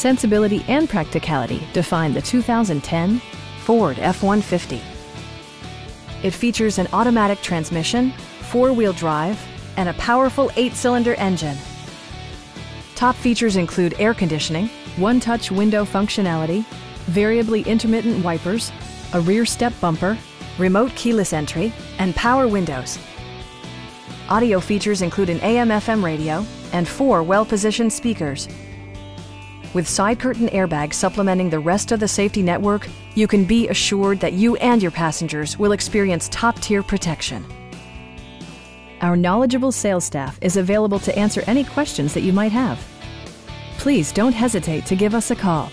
Sensibility and practicality define the 2010 Ford F-150. It features an automatic transmission, four-wheel drive, and a powerful eight-cylinder engine. Top features include air conditioning, one-touch window functionality, variably intermittent wipers, a rear step bumper, remote keyless entry, and power windows. Audio features include an AM-FM radio and four well-positioned speakers. With side curtain airbags supplementing the rest of the safety network, you can be assured that you and your passengers will experience top-tier protection. Our knowledgeable sales staff is available to answer any questions that you might have. Please don't hesitate to give us a call.